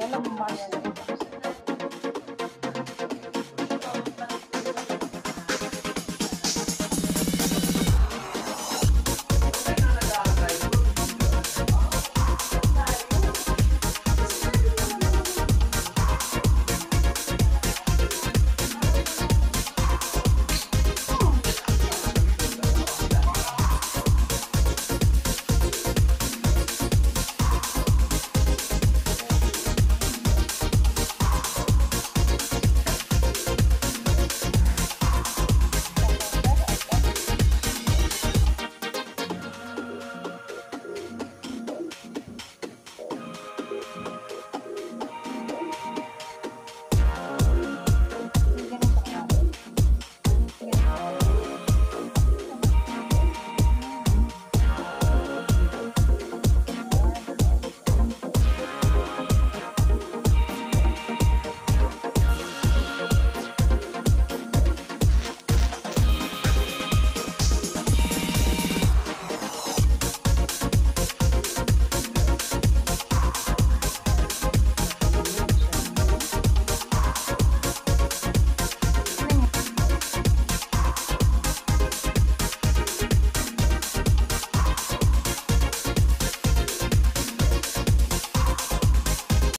别那么忙人